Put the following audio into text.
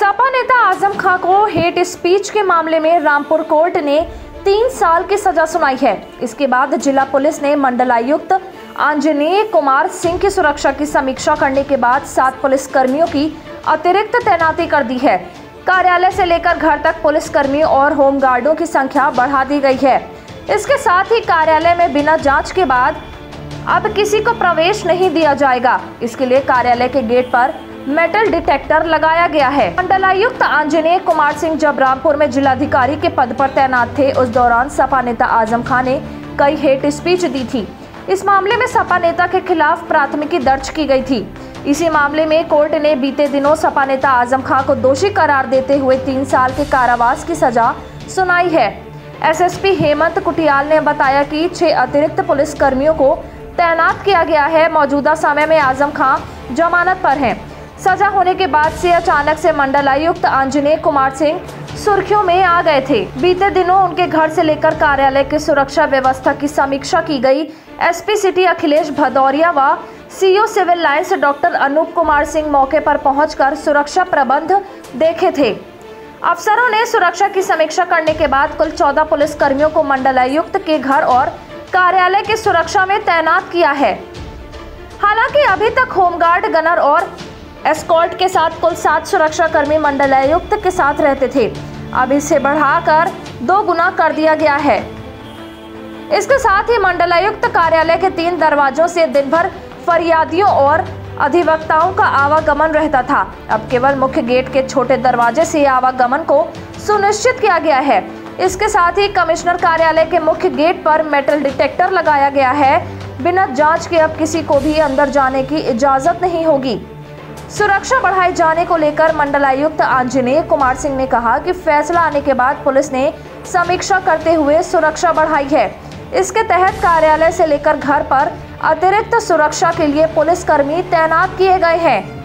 सपा नेता आज़म खां को hate speech के मामले में रामपुर कोर्ट ने तीन साल की सजा सुनाई है। इसके बाद जिला पुलिस ने मंडलायुक्त आंजनेय कुमार सिंह की सुरक्षा की समीक्षा करने के बाद सात पुलिस कर्मियों की अतिरिक्त तैनाती कर दी है। कार्यालय से लेकर घर तक पुलिस कर्मियों और होमगार्डों की संख्या बढ़ा दी गई है। इसके साथ ही कार्यालय में बिना जाँच के बाद अब किसी को प्रवेश नहीं दिया जाएगा। इसके लिए कार्यालय के गेट पर मेटल डिटेक्टर लगाया गया है। मंडलायुक्त आंजनेय कुमार सिंह जब रामपुर में जिलाधिकारी के पद पर तैनात थे। उस दौरान सपा नेता आज़म खान ने कई हेट स्पीच दी थी। इस मामले में सपा नेता के खिलाफ प्राथमिकी दर्ज की गई थी। इसी मामले में कोर्ट ने बीते दिनों सपा नेता आज़म खान को दोषी करार देते हुए तीन साल के कारावास की सजा सुनाई है। एसएसपी हेमंत कुटियाल ने बताया कि छह अतिरिक्त पुलिस कर्मियों को तैनात किया गया है। मौजूदा समय में आज़म खान जमानत पर हैं। सजा होने के बाद से अचानक से मंडलायुक्त आंजनेय कुमार सिंह सुर्खियों में आ गए थे। बीते दिनों उनके घर से लेकर कार्यालय की सुरक्षा व्यवस्था की समीक्षा की गई। एसपी सिटी अखिलेश भदौरिया व CO Civil Lines doctor Anoop Kumar Singh मौके पर पहुंचकर सुरक्षा प्रबंध देखे थे। अफसरों ने सुरक्षा की समीक्षा करने के बाद कुल चौदह पुलिस कर्मियों को मंडलायुक्त के घर और कार्यालय की सुरक्षा में तैनात किया है। हालाँकि अभी तक होमगार्ड, गनर और एस्कॉर्ट के साथ कुल सात सुरक्षा कर्मी मंडलायुक्त के साथ रहते थे। अब इसे बढ़ाकर दो गुना कर दिया गया है। इसके साथ ही मंडलायुक्त कार्यालय के तीन दरवाजों से दिन भर फरियादियों और अधिवक्ताओं का आवागमन रहता था। अब केवल मुख्य गेट के छोटे दरवाजे से आवागमन को सुनिश्चित किया गया है। इसके साथ ही कमिश्नर कार्यालय के मुख्य गेट पर मेटल डिटेक्टर लगाया गया है। बिना जाँच के अब किसी को भी अंदर जाने की इजाज़त नहीं होगी। सुरक्षा बढ़ाए जाने को लेकर मंडलायुक्त आंजनेय कुमार सिंह ने कहा कि फैसला आने के बाद पुलिस ने समीक्षा करते हुए सुरक्षा बढ़ाई है। इसके तहत कार्यालय से लेकर घर पर अतिरिक्त सुरक्षा के लिए पुलिसकर्मी तैनात किए गए हैं।